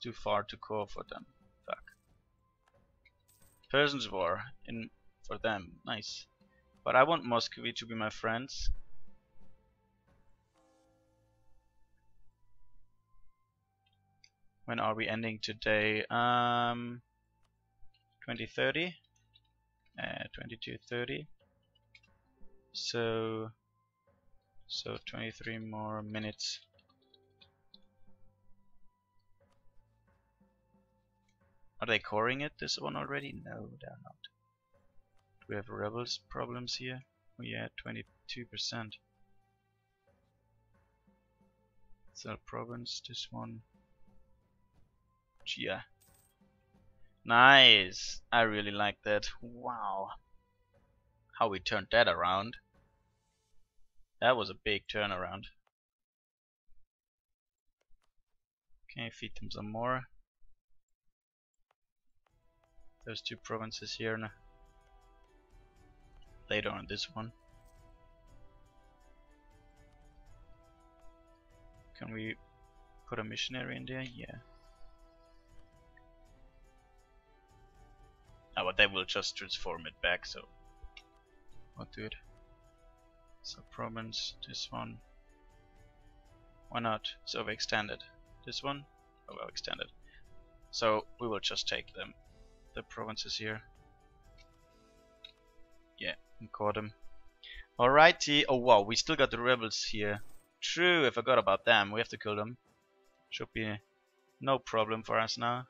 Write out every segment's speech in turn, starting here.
too far to core for them. Fuck. Persons war in for them. Nice. But I want Muscovy to be my friends. When are we ending today? Um, 2030? Uh, 2230. So, so 23 more minutes. Are they coring it, this one already? No, they're not. Do we have rebels problems here? Oh yeah, 22%. Sell province, this one. Gia. Nice! I really like that. Wow. How we turned that around. That was a big turnaround. Okay, feed them some more. Those two provinces here now. Later on this one. Can we put a missionary in there? Yeah. Oh, but they will just transform it back, so I'll do it. So province, this one. Why not? So we extended. This one? Oh well extended. So we will just take them. The provinces here. Yeah, and caught them. Alrighty. Oh wow, we still got the rebels here. True, I forgot about them. We have to kill them. Should be no problem for us now.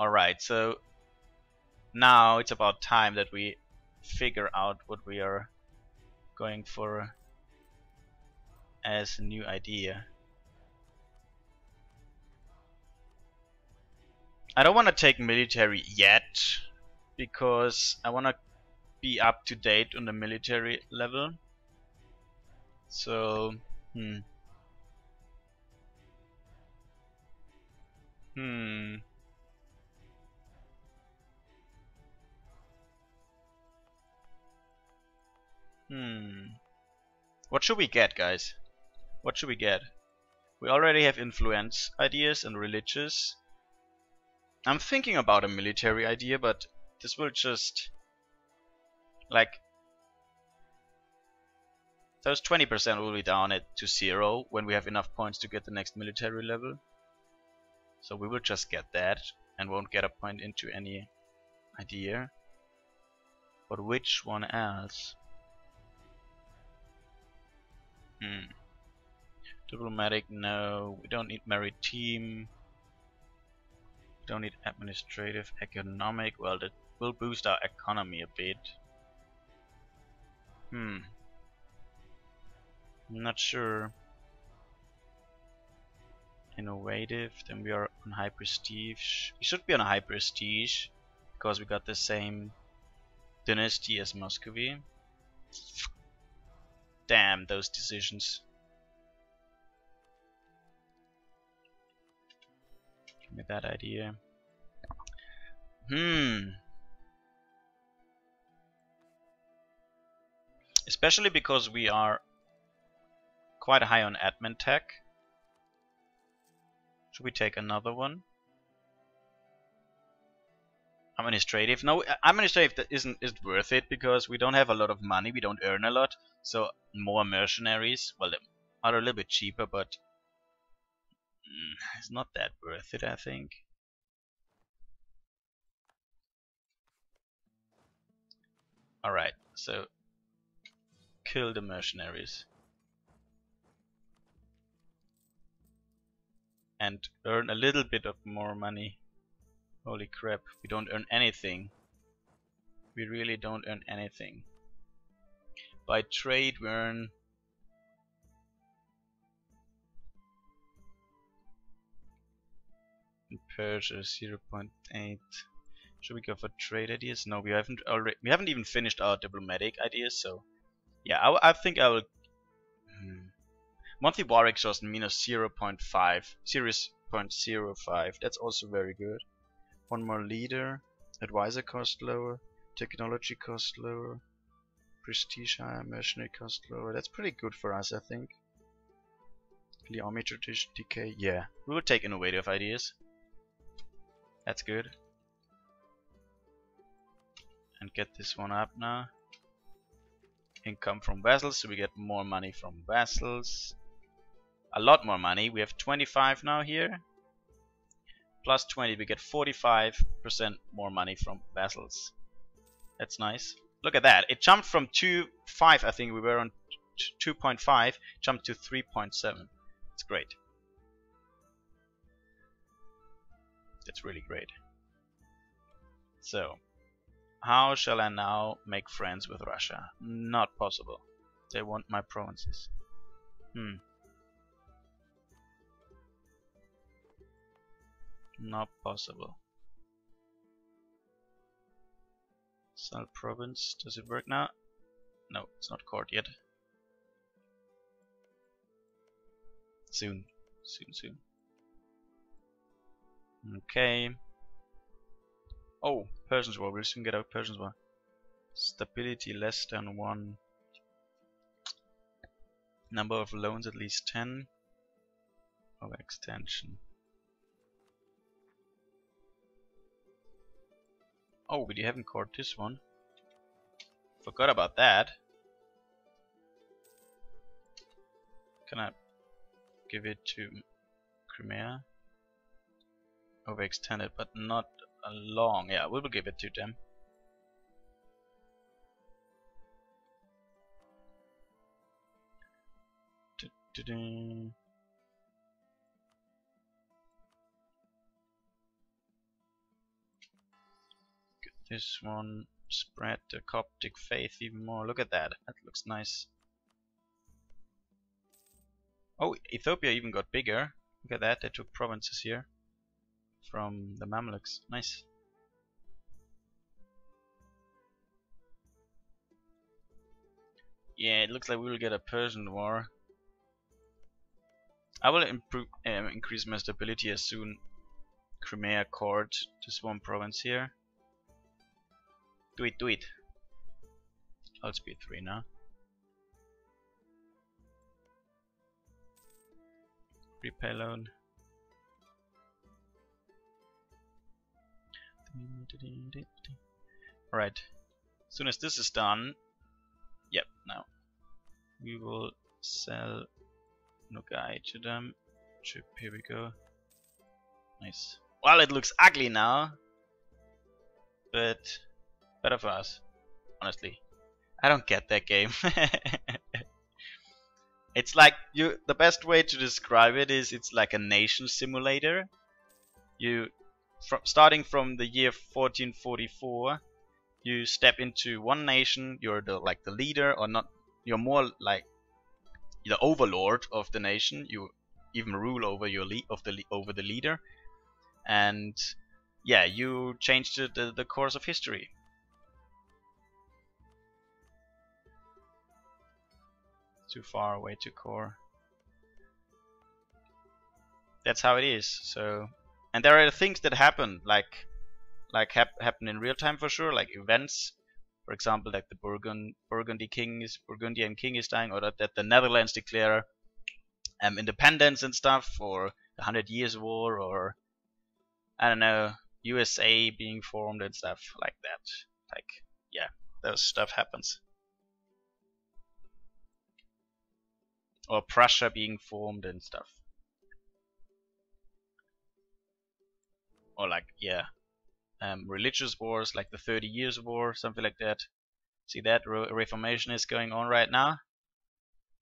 Alright, so now it's about time that we figure out what we are going for as a new idea. I don't want to take military yet because I want to be up to date on the military level. So, hmm. Hmm. Hmm. What should we get, guys? What should we get? We already have influence ideas and religious. I'm thinking about a military idea, but this will just like those 20% will be down at to zero when we have enough points to get the next military level. So we will just get that and won't get a point into any idea. But which one else? Hmm. Diplomatic, no. We don't need maritime. We don't need administrative, economic. Well, that will boost our economy a bit. Hmm. Not sure. Innovative, then we are on high prestige. We should be on high prestige because we got the same dynasty as Muscovy. Damn those decisions. Me that idea. Hmm. Especially because we are quite high on admin tech. Should we take another one? Administrative. No, administrative isn't isn't worth it because we don't have a lot of money. We don't earn a lot. So more mercenaries. Well, they are a little bit cheaper, but Mm, it's not that worth it. I think. All right. So kill the mercenaries. And earn a little bit of more money. Holy crap, we don't earn anything. We really don't earn anything. By trade we earn in Persia 0.8 should we go for trade ideas? No, we haven't already. We haven't even finished our diplomatic ideas, so yeah, I, I think I will. Hmm. Monthly war exhaustion minus 0.5, 0.05. That's also very good. One more leader, advisor cost lower, technology cost lower, prestige higher, mercenary cost lower. That's pretty good for us, I think. The army tradition decay. Yeah, we will take innovative ideas. That's good. And get this one up now. Income from vassals, so we get more money from vassals. A lot more money. We have 25 now here. Plus 20, we get 45% more money from vassals. That's nice. Look at that. It jumped from 2.5, I think we were on 2.5, jumped to 3.7. It's great. That's really great. So, how shall I now make friends with Russia? Not possible. They want my provinces. Hmm. Not possible. Sal province. Does it work now? No, it's not court yet. Soon. Soon, soon. Okay. Oh, Persians War. We'll soon get out Persians War. Stability less than 1. Number of loans at least 10. Of extension. Oh, but you haven't caught this one. Forgot about that. Can I give it to Crimea? Overextended, but not long. Yeah, we will give it to them. -du. this one spread the Coptic faith even more. Look at that. That looks nice. Oh, Ethiopia even got bigger. Look at that. They took provinces here from the Mamluks. Nice. Yeah, it looks like we will get a Persian war. I will improve, um, increase my stability as soon Crimea court this one province here. Do it, do it. I'll speed 3 now. Repayload. Alright. As soon as this is done, yep, now we will sell Nogai to them. Chip, here we go. Nice. Well, it looks ugly now, but Better for us, honestly. I don't get that game. it's like you. The best way to describe it is it's like a nation simulator. You, from starting from the year 1444, you step into one nation. You're the like the leader, or not. You're more like the overlord of the nation. You even rule over your lead of the over the leader, and yeah, you change the, the, the course of history. too far away to core. That's how it is. So, and there are things that happen, like like hap happen in real time for sure, like events. For example, like the Burgund Burgundy king is Burgundian king is dying, or that, that the Netherlands declare um, independence and stuff, or the Hundred Years' War, or I don't know, USA being formed and stuff like that. Like, yeah, those stuff happens. or Prussia being formed and stuff. Or like, yeah, um, religious wars like the Thirty Years' War, something like that. See that Re Reformation is going on right now,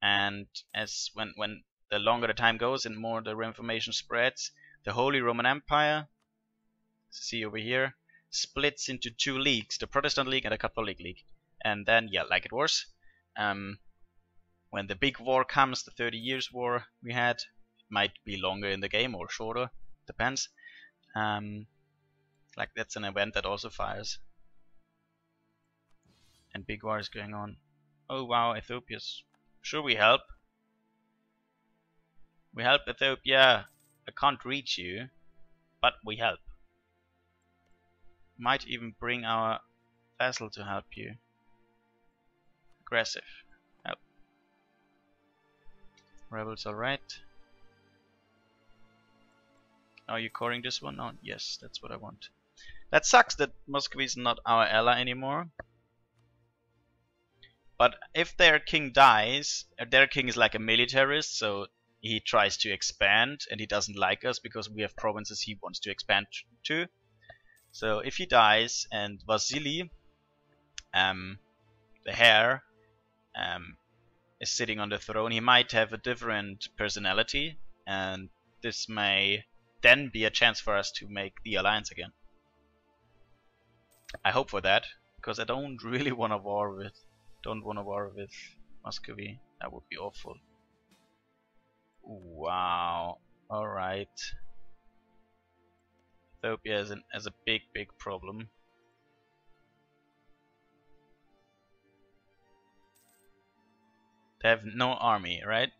and as when when the longer the time goes and more the Reformation spreads, the Holy Roman Empire, see over here, splits into two leagues: the Protestant League and the Catholic League. And then, yeah, like it was, um, when the big war comes, the 30 years war we had, might be longer in the game or shorter, depends. Um, like that's an event that also fires. And big war is going on. Oh wow, Ethiopia's. Sure we help. We help Ethiopia. I can't reach you, but we help. Might even bring our vassal to help you. aggressive. Oh. Rebels alright. Are you coring this one? No. yes, that's what I want. That sucks that Muscovy is not our ally anymore. But if their king dies, uh, their king is like a militarist, so he tries to expand and he doesn't like us because we have provinces he wants to expand to. So if he dies and Vasily, um, the heir, um, is sitting on the throne, he might have a different personality and this may then be a chance for us to make the alliance again. I hope for that, because I don't really want to war with, don't want to war with Muscovy. That would be awful. Wow. All right. Ethiopia is, an, is a big, big problem. They have no army, right?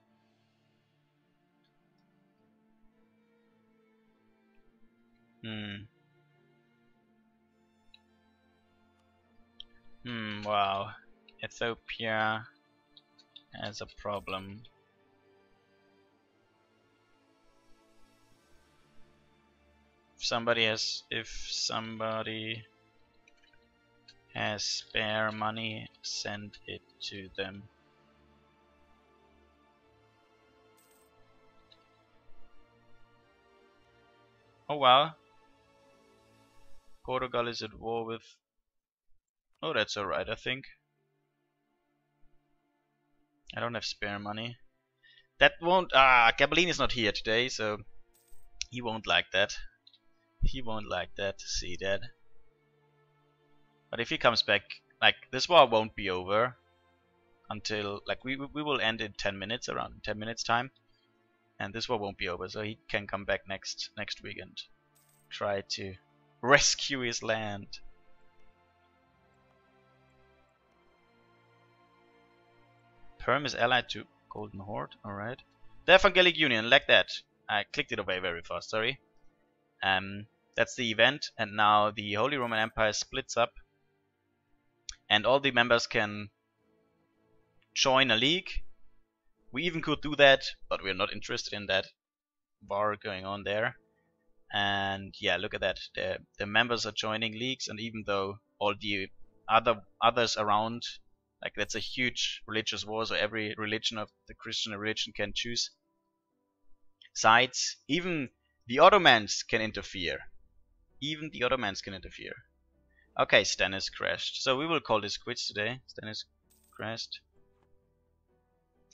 Hmm. Hmm, wow. Ethiopia has a problem. If somebody has if somebody has spare money, send it to them. Oh wow. Portugal is at war with Oh, that's alright, I think. I don't have spare money. That won't... Ah, Gabelin is not here today, so he won't like that. He won't like that to see that. But if he comes back, like, this war won't be over until, like, we, we will end in 10 minutes, around 10 minutes time. And this war won't be over, so he can come back next next week and try to rescue his land. Perm is allied to Golden Horde, alright. The Evangelic Union, like that. I clicked it away very fast, sorry. Um, that's the event, and now the Holy Roman Empire splits up. And all the members can join a league. We even could do that, but we're not interested in that war going on there. And yeah, look at that. The, the members are joining leagues, and even though all the other others around like that's a huge religious war, so every religion of the Christian religion can choose sides. Even the Ottomans can interfere. Even the Ottomans can interfere. Okay, Stannis crashed. So we will call this quits today. Stannis crashed.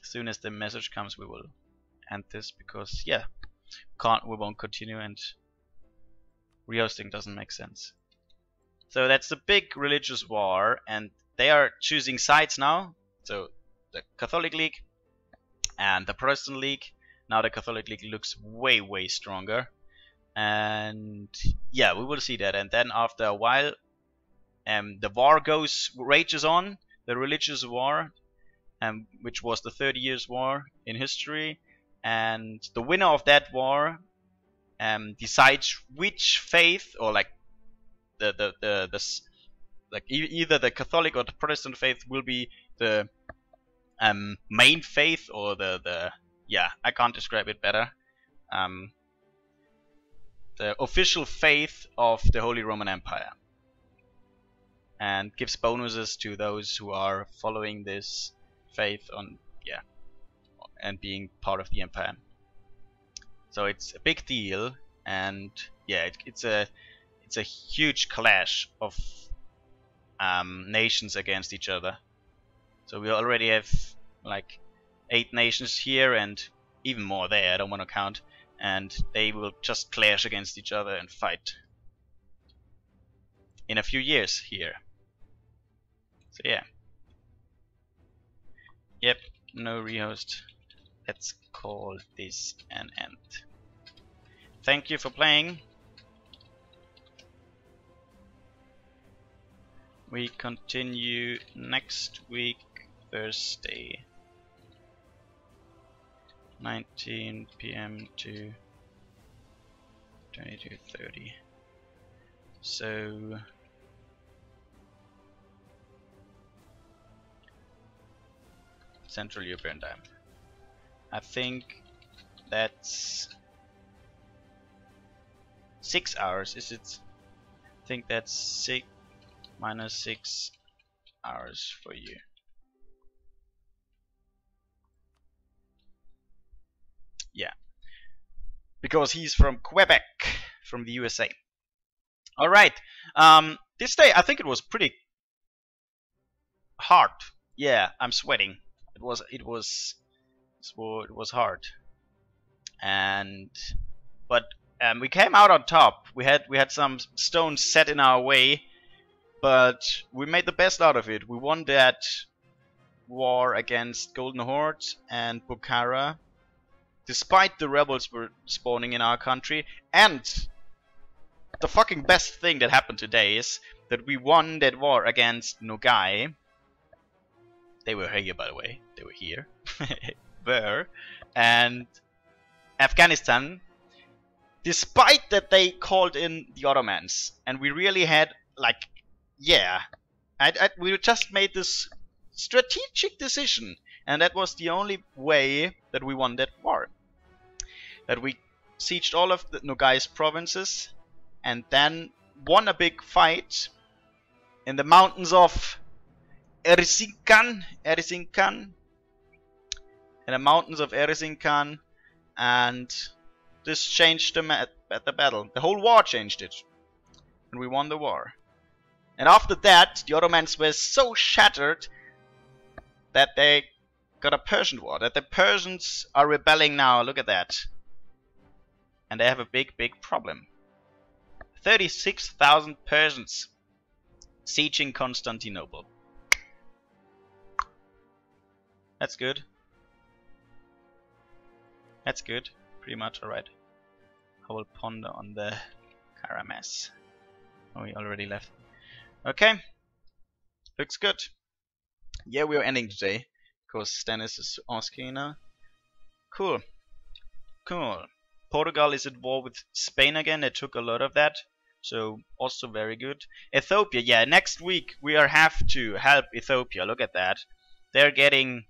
As soon as the message comes, we will end this because yeah, can't we won't continue and rehosting doesn't make sense. So that's the big religious war, and they are choosing sides now. So the Catholic League and the Protestant League. Now the Catholic League looks way way stronger, and yeah, we will see that. And then after a while, um, the war goes rages on, the religious war, um, which was the Thirty Years' War in history, and the winner of that war um, decides which faith or like the the the, the like e either the Catholic or the Protestant faith will be the um, main faith or the the yeah I can't describe it better. Um, the official faith of the Holy Roman Empire. And gives bonuses to those who are following this faith on yeah and being part of the empire so it's a big deal and yeah it, it's a it's a huge clash of um, nations against each other. So we already have like eight nations here and even more there, I don't want to count. And they will just clash against each other and fight in a few years here. So yeah. Yep, no rehost. Let's call this an end. Thank you for playing. We continue next week, Thursday. 19 p.m. to 22.30. So... Central European time. I think that's six hours. Is it? I think that's six minus six hours for you. Yeah, because he's from Quebec, from the USA. All right. Um, this day I think it was pretty hard. Yeah, I'm sweating. It was it was it was hard. And but um, we came out on top. We had we had some stones set in our way, but we made the best out of it. We won that war against Golden Horde and Bukhara, despite the rebels were spawning in our country. And the fucking best thing that happened today is that we won that war against Nogai. They were here, by the way. They were here. were. And Afghanistan, despite that they called in the Ottomans. And we really had, like, yeah. I, I, we just made this strategic decision. And that was the only way that we won that war. That we sieged all of the Nogai's provinces and then won a big fight in the mountains of Erzincan, Erzincan, in the mountains of Erzincan, and this changed the at, at the battle. The whole war changed it, and we won the war. And after that, the Ottomans were so shattered that they got a Persian war. That the Persians are rebelling now. Look at that. And they have a big, big problem. 36,000 Persians sieging Constantinople. That's good. That's good. Pretty much alright. I will ponder on the Karamas. Oh, we already left. Okay. Looks good. Yeah, we are ending today. Because Stannis is asking now. Cool. Cool. Portugal is at war with Spain again. They took a lot of that. So also very good. Ethiopia, yeah, next week we are have to help Ethiopia. Look at that. They're getting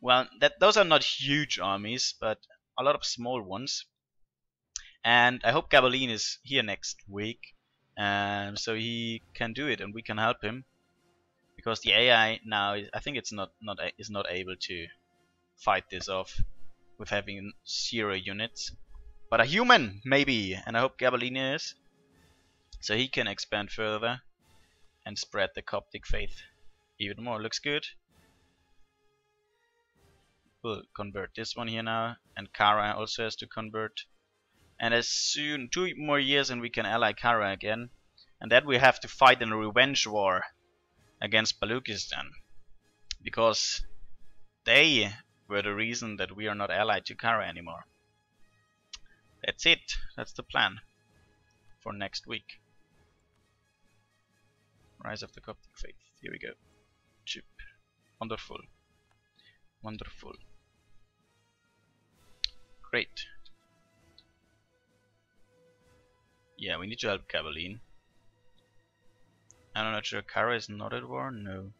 well, that those are not huge armies, but a lot of small ones. And I hope Gabalin is here next week, um, so he can do it and we can help him. Because the AI now, I think it's not not is not able to fight this off with having zero units. But a human, maybe, and I hope Gabalini is. So he can expand further and spread the Coptic faith even more. Looks good. We'll convert this one here now, and Kara also has to convert. And as soon, two more years and we can ally Kara again. And then we have to fight in a revenge war against Baluchistan. Because they were the reason that we are not allied to Kara anymore. That's it. That's the plan for next week. Rise of the Coptic Faith. Here we go. Chip. Wonderful. Wonderful. Great. Yeah, we need to help Gabalin. I'm not sure Kara is not at war? No.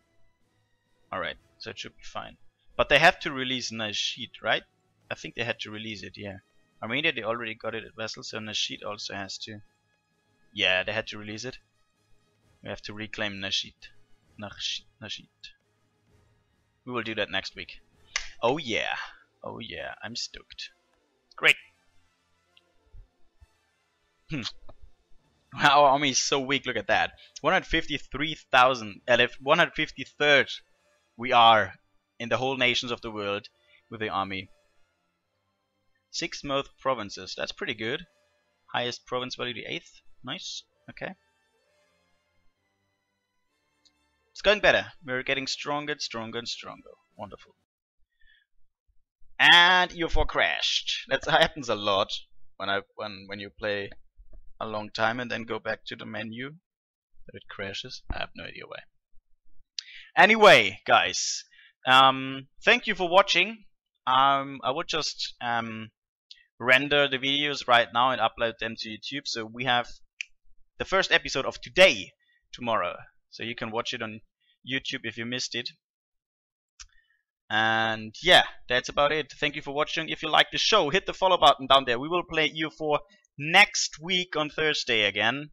Alright, so it should be fine. But they have to release Nasheed, right? I think they had to release it, yeah. Armenia, they already got it at Vessel, so Nasheed also has to. Yeah, they had to release it. We have to reclaim Nasheed. Nasheed. We will do that next week. Oh yeah. Oh yeah, I'm stoked. Great. Hmm. Our army is so weak, look at that. 153,000, uh, 153rd we are in the whole nations of the world with the army. Six most provinces. That's pretty good. Highest province value, the eighth. Nice. Okay. It's going better. We're getting stronger and stronger and stronger. Wonderful. And EU4 crashed. That happens a lot when I when when you play a long time and then go back to the menu that it crashes. I have no idea why. Anyway, guys, um, thank you for watching. Um, I would just um, render the videos right now and upload them to YouTube. So we have the first episode of today tomorrow. So you can watch it on YouTube if you missed it. And yeah, that's about it. Thank you for watching. If you like the show, hit the follow button down there. We will play EU4 next week on Thursday again.